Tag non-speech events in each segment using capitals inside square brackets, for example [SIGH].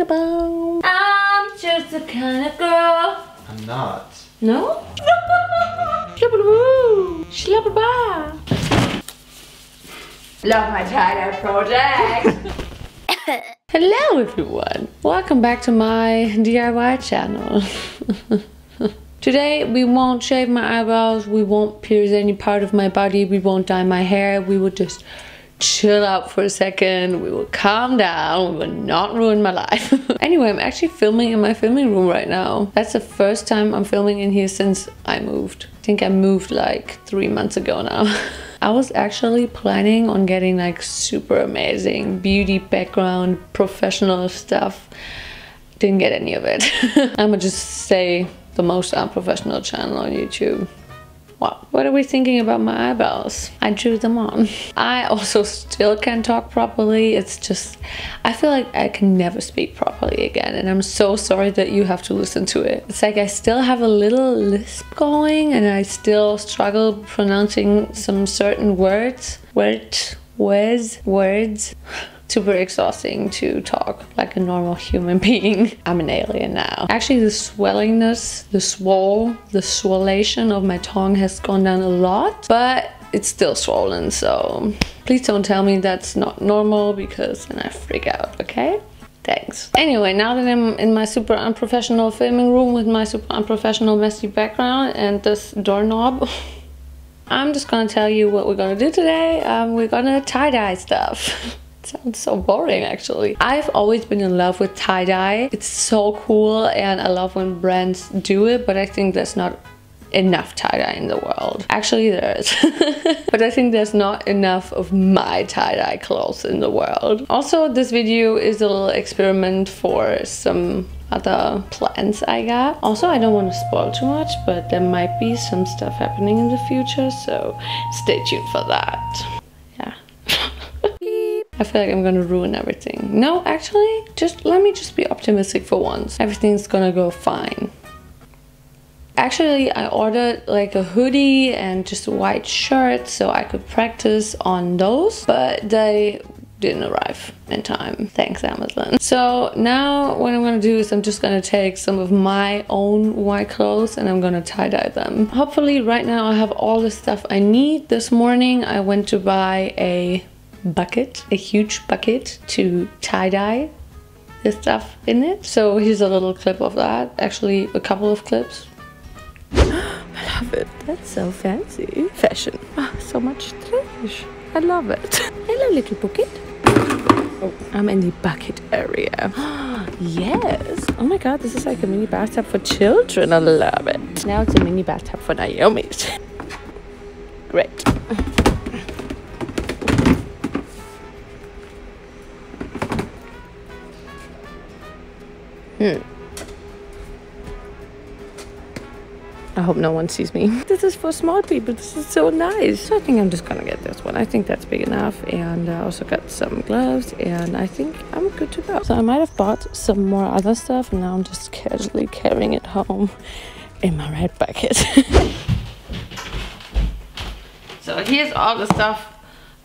talking about. I'm just the kind of girl. I'm not. No? Shlabba-boo! Love my tie-dye project! [LAUGHS] Hello everyone! Welcome back to my DIY channel. [LAUGHS] Today we won't shave my eyebrows, we won't pierce any part of my body, we won't dye my hair, we will just chill out for a second, we will calm down, we will not ruin my life. [LAUGHS] anyway, I'm actually filming in my filming room right now. That's the first time I'm filming in here since I moved. I think I moved like three months ago now. [LAUGHS] I was actually planning on getting like super amazing beauty background, professional stuff. Didn't get any of it. [LAUGHS] I'ma just say the most unprofessional channel on YouTube. What are we thinking about my eyebrows? I drew them on. I also still can't talk properly. It's just, I feel like I can never speak properly again. And I'm so sorry that you have to listen to it. It's like I still have a little lisp going and I still struggle pronouncing some certain words. Words, words, words super exhausting to talk like a normal human [LAUGHS] being. I'm an alien now. Actually, the swellingness, the swell, the swellation of my tongue has gone down a lot, but it's still swollen, so please don't tell me that's not normal because then I freak out, okay? Thanks. Anyway, now that I'm in my super unprofessional filming room with my super unprofessional messy background and this doorknob, [LAUGHS] I'm just gonna tell you what we're gonna do today. Um, we're gonna tie-dye stuff. [LAUGHS] sounds so boring actually. I've always been in love with tie-dye. It's so cool and I love when brands do it, but I think there's not enough tie-dye in the world. Actually there is. [LAUGHS] but I think there's not enough of my tie-dye clothes in the world. Also this video is a little experiment for some other plans I got. Also, I don't want to spoil too much, but there might be some stuff happening in the future, so stay tuned for that. I feel like I'm gonna ruin everything. No, actually, just let me just be optimistic for once. Everything's gonna go fine. Actually, I ordered like a hoodie and just a white shirt so I could practice on those, but they didn't arrive in time. Thanks, Amazon. So now what I'm gonna do is I'm just gonna take some of my own white clothes and I'm gonna tie-dye them. Hopefully right now I have all the stuff I need. This morning I went to buy a bucket, a huge bucket to tie-dye the stuff in it. So here's a little clip of that, actually a couple of clips. [GASPS] I love it. That's so fancy. Fashion. Oh, so much trash. I love it. [GASPS] Hello, little bucket. Oh, I'm in the bucket area. [GASPS] yes. Oh my god, this is like a mini bathtub for children. I love it. Now it's a mini bathtub for Naomi's. Great. Hmm. I hope no one sees me. [LAUGHS] This is for small people. This is so nice. So I think I'm just gonna get this one. I think that's big enough. And I also got some gloves and I think I'm good to go. So I might have bought some more other stuff and now I'm just casually carrying it home in my red bucket. [LAUGHS] so here's all the stuff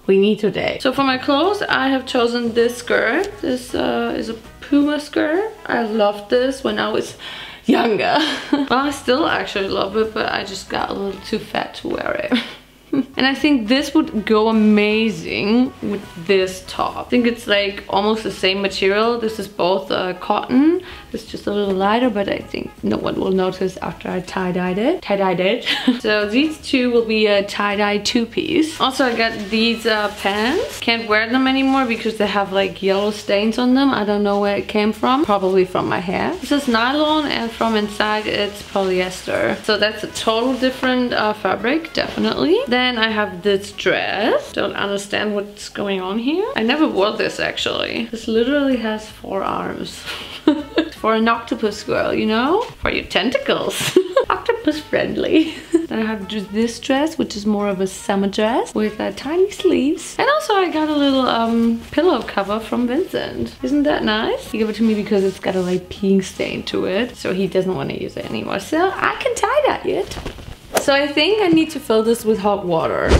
we need today. So for my clothes, I have chosen this skirt. This uh, is a Puma skirt. I loved this when I was younger. [LAUGHS] well, I still actually love it, but I just got a little too fat to wear it. [LAUGHS] and I think this would go amazing with this top. I think it's like almost the same material. This is both uh, cotton. It's just a little lighter, but I think no one will notice after I tie-dyed it. Tie-dyed it. [LAUGHS] so these two will be a tie-dye two-piece. Also, I got these uh, pants. Can't wear them anymore because they have like yellow stains on them. I don't know where it came from. Probably from my hair. This is nylon and from inside it's polyester. So that's a total different uh, fabric, definitely. Then I have this dress. Don't understand what's going on here. I never wore this actually. This literally has four arms. [LAUGHS] for an octopus girl, you know? For your tentacles. [LAUGHS] octopus friendly. [LAUGHS] then I have this dress, which is more of a summer dress with uh, tiny sleeves. And also I got a little um, pillow cover from Vincent. Isn't that nice? He gave it to me because it's got a like pink stain to it. So he doesn't want to use it anymore. So I can tie that yet. So I think I need to fill this with hot water.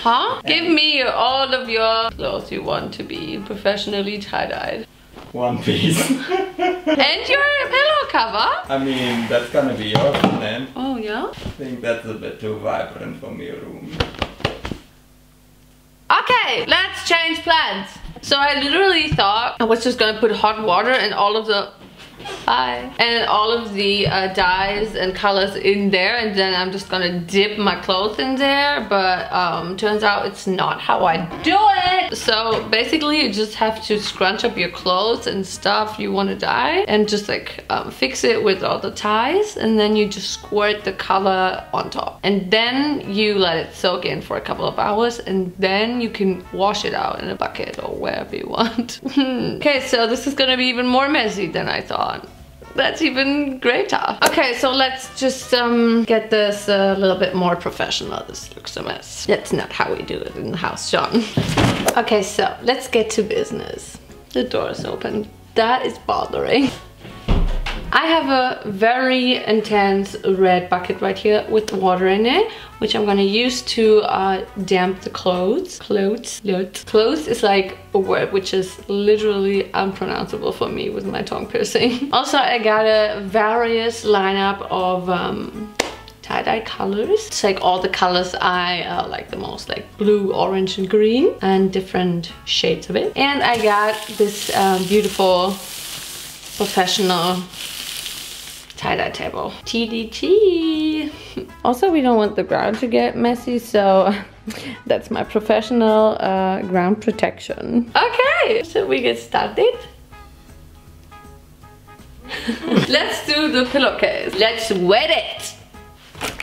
Huh? Give me all of your clothes you want to be professionally tie-dyed. One piece. [LAUGHS] and your pillow cover. I mean, that's gonna be yours then. Oh yeah? I think that's a bit too vibrant for my room. Okay, let's change plans. So I literally thought I was just gonna put hot water in all of the Hi. And all of the uh, dyes and colors in there and then I'm just gonna dip my clothes in there but um, turns out it's not how I do it. So basically you just have to scrunch up your clothes and stuff you want to dye and just like um, fix it with all the ties and then you just squirt the color on top. And then you let it soak in for a couple of hours and then you can wash it out in a bucket or wherever you want. [LAUGHS] okay, so this is gonna be even more messy than I thought that's even greater. Okay, so let's just um, get this a little bit more professional. This looks a mess. That's not how we do it in the house, John. [LAUGHS] okay, so let's get to business. The door is open. That is bothering. I have a very intense red bucket right here with water in it, which I'm gonna use to uh, damp the clothes. Clothes, clothes. Clothes is like a word which is literally unpronounceable for me with my tongue piercing. [LAUGHS] also, I got a various lineup of um, tie-dye colors. It's like all the colors I uh, like the most, like blue, orange, and green, and different shades of it. And I got this uh, beautiful professional tie-dye table. TDT. [LAUGHS] Also, we don't want the ground to get messy, so [LAUGHS] that's my professional uh, ground protection. Okay, so we get started. [LAUGHS] Let's do the pillowcase. Let's wet it.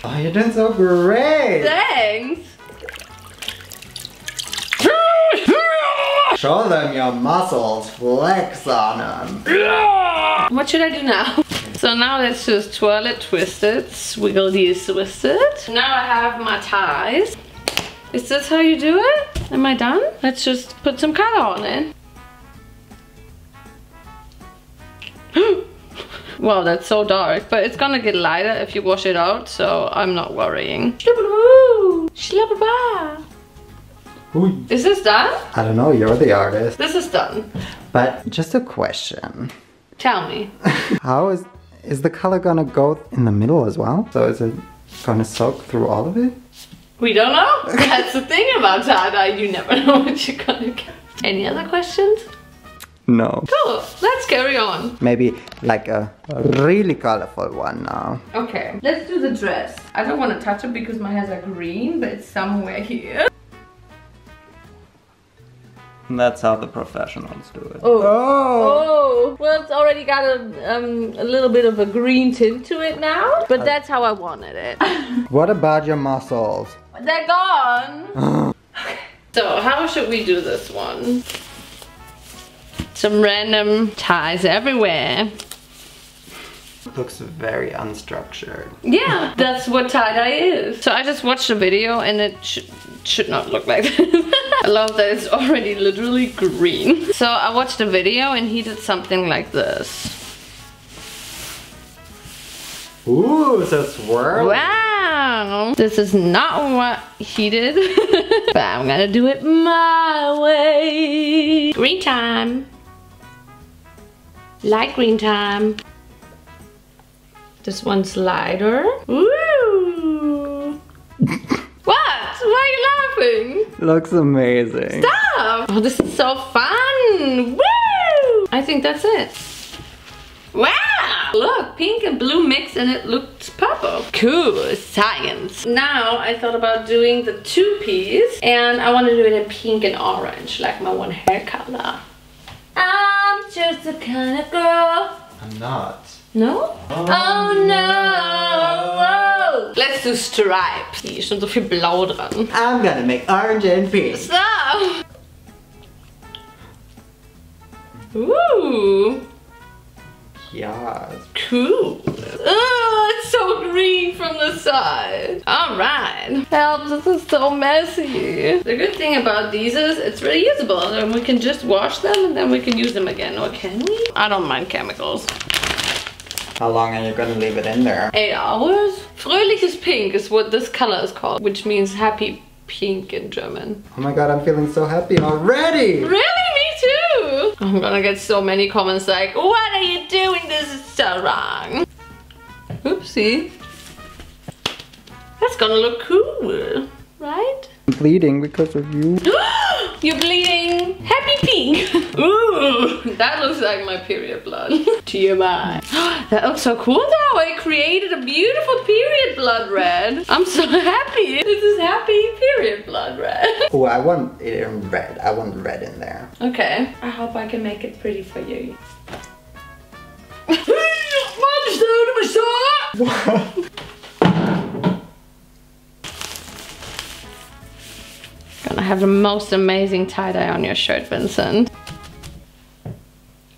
Oh, you're doing so great! Thanks. Show them your muscles, flex on them. What should I do now? So now let's just twirl it, twist it, swiggle these, twist it. Now I have my ties. Is this how you do it? Am I done? Let's just put some color on it. [GASPS] wow, that's so dark. But it's gonna get lighter if you wash it out, so I'm not worrying. Is this done? I don't know, you're the artist. This is done. But just a question. Tell me. [LAUGHS] How is is the color gonna go in the middle as well? So is it gonna soak through all of it? We don't know. [LAUGHS] That's the thing about tie-dye. You never [LAUGHS] know what you're gonna get. Any other questions? No. Cool. Let's carry on. Maybe like a really colorful one now. Okay, let's do the dress. I don't want to touch it because my hairs are green, but it's somewhere here. That's how the professionals do it. Oh. Oh. Well, it's already got a, um, a little bit of a green tint to it now, but that's how I wanted it. [LAUGHS] What about your muscles? They're gone. [LAUGHS] so how should we do this one? Some random ties everywhere. Looks very unstructured. Yeah, [LAUGHS] that's what tie-dye is. So I just watched a video and it sh should not look like this. [LAUGHS] I love that it's already literally green. [LAUGHS] So I watched a video and he did something like this. Ooh, so swirl. Wow! This is not what he did, but I'm gonna do it my way. Green time. Light green time. This one's lighter. Ooh! [LAUGHS] what? Why are you laughing? Looks amazing. Stop! Oh, this is so fun! Woo! I think that's it. Wow! Look, pink and blue mix and it looks purple. Cool, science. Now I thought about doing the two piece and I want to do it in pink and orange, like my one hair color. I'm just the kind of girl. I'm not. No? Oh, Oh no! Whoa. Let's do stripes. Hier ist schon so viel blau dran. I'm gonna make orange and pink. Stop! Ooh, Yes. cool. Oh, it's so green from the side. All right. Help, this is so messy. The good thing about these is it's reusable and we can just wash them and then we can use them again. Or can we? I don't mind chemicals. How long are you gonna leave it in there? Eight hours? Fröhliches Pink is what this color is called, which means happy pink in German. Oh my god, I'm feeling so happy already! Really? Me too! I'm gonna get so many comments like, what are you doing? This is so wrong. Oopsie. That's gonna look cool, right? I'm bleeding because of you. [GASPS] [GASPS] You're bleeding. Happy pink. [LAUGHS] Ooh, that looks like my period blood. [LAUGHS] TMI. [GASPS] that looks so cool though. I created a beautiful period blood red. I'm so [LAUGHS] happy. This is happy period blood red. Oh, I want it in red. I want red in there. Okay. I hope I can make it pretty for you. Gonna have the most amazing tie-dye on your shirt, Vincent.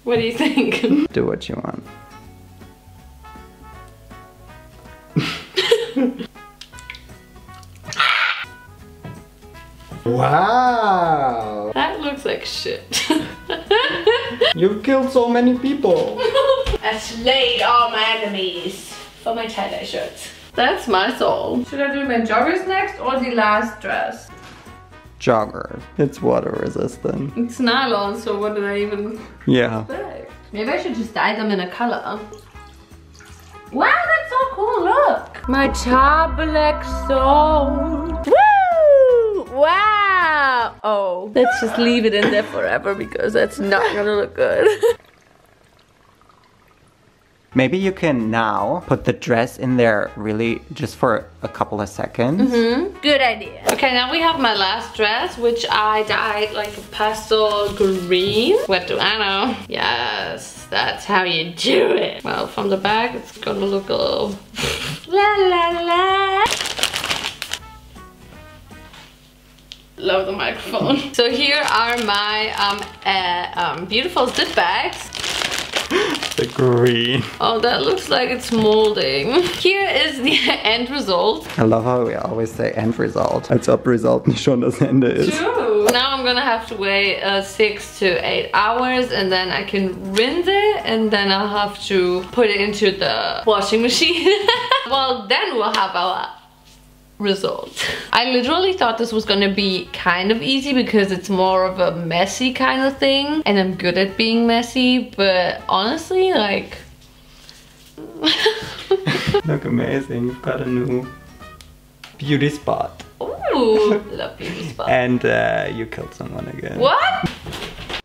What do you think? [LAUGHS] Do what you want. wow! that looks like shit. [LAUGHS] You've killed so many people. [LAUGHS] I slayed all my enemies for my tie-dye shirts. That's my soul. Should I do my joggers next or the last dress? Jogger. It's water resistant. It's nylon, so what did I even Yeah. expect? Maybe I should just dye them in a color. Wow, that's so cool, look! My tar black soul. Woo! Wow! Oh, let's just leave it in there forever because that's not gonna look good. [LAUGHS] Maybe you can now put the dress in there really just for a couple of seconds. Good idea. Okay, now we have my last dress, which I dyed like a pastel green. What do I know? Yes, that's how you do it. Well, from the back, it's gonna look a little [LAUGHS] la la la. Love the microphone. [LAUGHS] So here are my um, uh, um, beautiful zip bags. The green. Oh, that looks like it's molding. Here is the [LAUGHS] end result. I love how we always say end result. Als ob Result [LAUGHS] nicht schon das Ende ist. True. Now I'm gonna have to wait uh, six to eight hours and then I can rinse it and then I'll have to put it into the washing machine. [LAUGHS] well, then we'll have our result. I literally thought this was gonna be kind of easy because it's more of a messy kind of thing and I'm good at being messy, but honestly, like... [LAUGHS] Look amazing. You've got a new beauty spot. Ooh, [LAUGHS] love beauty spot. And uh, you killed someone again. What?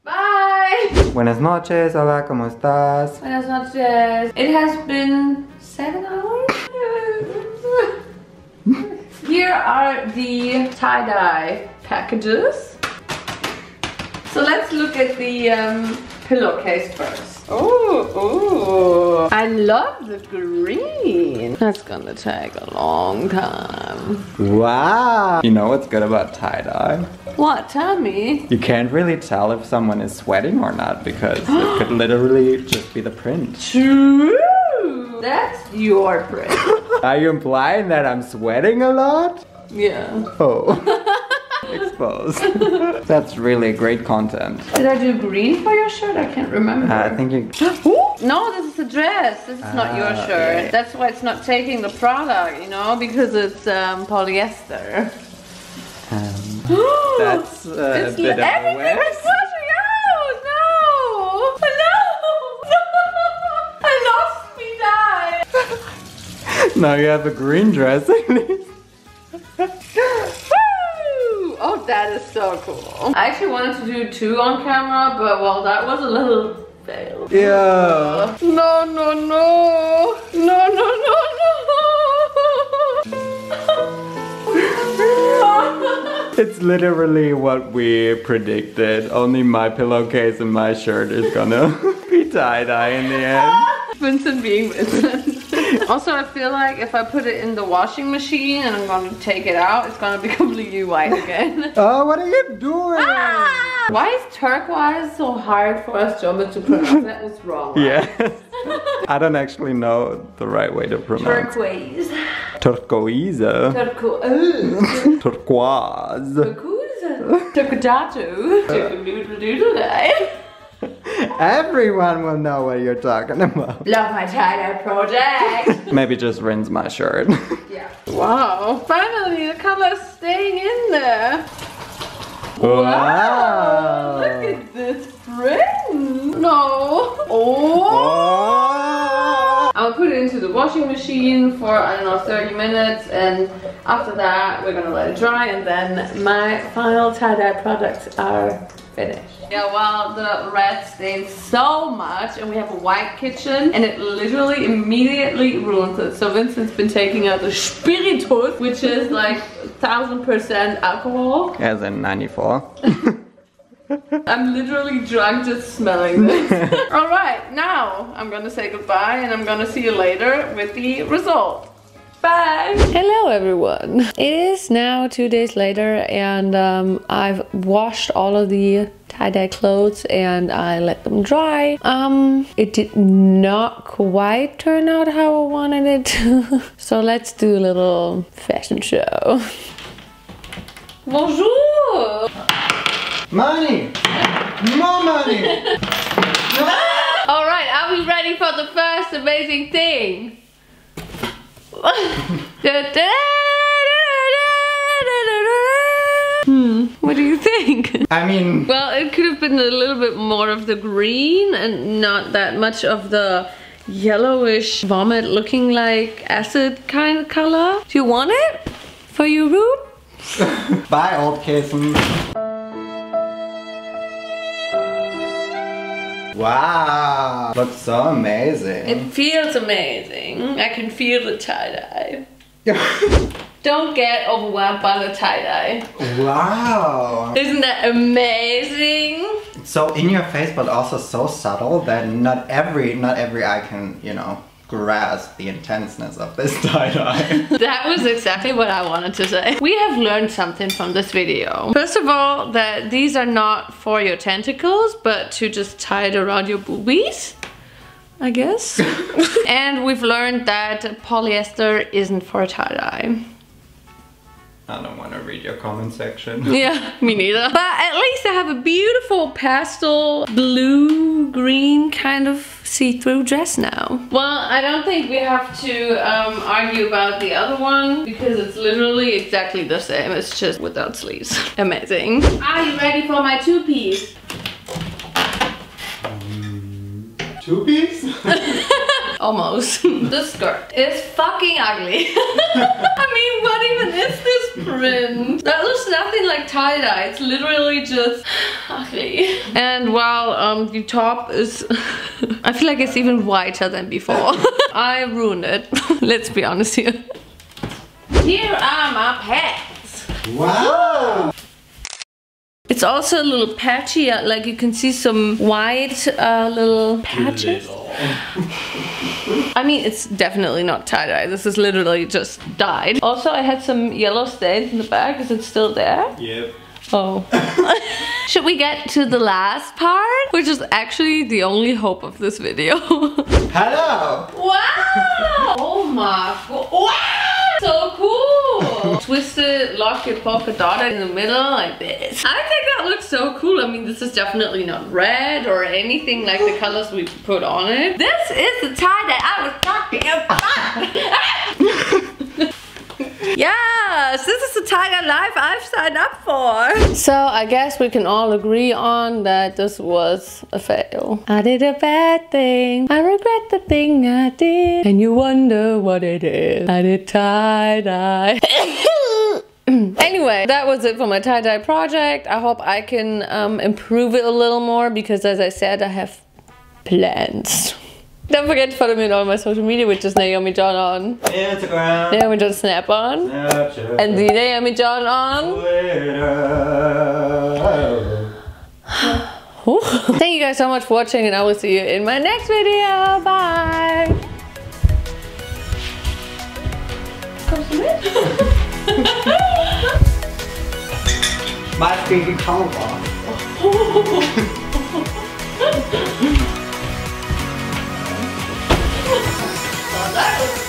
Bye! Buenas noches, hola, ¿cómo estás? Buenas noches. It has been seven hours. [LAUGHS] Here are the tie-dye packages. So let's look at the um, pillowcase first. Oh, oh! I love the green. That's gonna take a long time. Wow! You know what's good about tie-dye? What? Tell me. You can't really tell if someone is sweating or not because it could [GASPS] literally just be the print. True. That's your print. Are you implying that I'm sweating a lot? yeah. Oh. [LAUGHS] Exposed. [LAUGHS] That's really great content. Did I do green for your shirt? I can't remember. I think you. [GASPS] No, this is a dress. This is not your Ah, shirt. yeah. That's why it's not taking the product, you know, because it's um, polyester. Um, [GASPS] that's a it's bit of a Now you have a green dress. [LAUGHS] Oh, that is so cool. I actually wanted to do two on camera, but well, that was a little fail. yeah. No, no, no. No, no, no, no. [LAUGHS] It's literally what we predicted. Only my pillowcase and my shirt is gonna [LAUGHS] be tie-dye in the end. Vincent being Vincent. Also, I feel like if I put it in the washing machine and I'm gonna take it out, it's gonna [LAUGHS] be completely white again. [LAUGHS] Oh, what are you doing? Ah! Why is turquoise so hard for us Germans to pronounce? That was wrong. [LAUGHS] right? Yes. I don't actually know the right way to pronounce. Turquoise. Turquoise. Turquoise. Turquoise. Turquoise. Turquoise. Turquoise. Everyone will know what you're talking about. Love my tie-dye project. [LAUGHS] Maybe just rinse my shirt. yeah. Yeah. Wow, finally the color's staying in there. Wow. Look at this print. No. Oh. Oh. I'll put it into the washing machine for, I don't know, 30 minutes and after that we're gonna let it dry and then my final tie-dye products are finished. Yeah, well, the red stains so much and we have a white kitchen and it literally immediately ruins it. So Vincent's been taking out the spiritus, which is like 1000% alcohol. As in 94. [LAUGHS] I'm literally drunk just smelling this. [LAUGHS] Alright, now I'm gonna say goodbye and I'm gonna see you later with the result. Bye! Hello everyone! It is now two days later and um, I've washed all of the tie-dye clothes and I let them dry. Um, it did not quite turn out how I wanted it to. [LAUGHS] so let's do a little fashion show. Bonjour! Money! More money! [LAUGHS] All right, are we ready for the first amazing thing? Hmm, what do you think? I mean, Well, it could have been a little bit more of the green and not that much of the yellowish vomit looking like acid kind of color. Do you want it for your room? [LAUGHS] bye old Kason. Wow, looks so amazing. It feels amazing. I can feel the tie-dye. [LAUGHS] Don't get overwhelmed by the tie-dye. wow. Isn't that amazing? So in your face, but also so subtle that not every not every eye can, you know, grasp the intenseness of this [LAUGHS] tie dye. [LAUGHS] That was exactly what I wanted to say. We have learned something from this video. First of all, that these are not for your tentacles, but to just tie it around your boobies. I guess. [LAUGHS] and we've learned that polyester isn't for tie-dye. I don't want to read your comment section. [LAUGHS] Yeah, me neither. But at least I have a beautiful pastel blue green kind of see-through dress now. Well, I don't think we have to um, argue about the other one because it's literally exactly the same. It's just without sleeves. [LAUGHS] Amazing. Are you ready for my two-piece? Two piece? [LAUGHS] Almost. [LAUGHS] the skirt is fucking ugly. [LAUGHS] I mean, what even is this print? That looks nothing like tie-dye. It's literally just [SIGHS] ugly. And while um, the top is... [LAUGHS] I feel like it's even whiter than before. I ruined it. Let's be honest here. Here are my pets. wow! It's also a little patchy, uh, like you can see some white uh, little patches. I mean, it's definitely not tie-dye. This is literally just dyed. Also, I had some yellow stains in the back. Is it still there? Yep. Oh. [LAUGHS] Should we get to the last part? Which is actually the only hope of this video. [LAUGHS] Hello! wow! Oh my god. Wow! So cool! Twisted, locket, polka dotted in the middle like this. I think that looks so cool. I mean, this is definitely not red or anything like the colors we put on it. This is the tie that I was talking about. Yes, this is the Tiger Life I've signed up for. So I guess we can all agree on that this was a fail. I did a bad thing. I regret the thing I did. And you wonder what it is. I did tie-dye. [COUGHS] anyway, that was it for my tie-dye project. I hope I can um, improve it a little more because as I said, I have plans. Don't forget to follow me on all my social media, which is Naomi Jon on Instagram. Naomi Jon Snap on. Snapchat. And the Naomi Jon on. Twitter. [LAUGHS] Thank you guys so much for watching and I will see you in my next video. Bye. My favorite color. Let's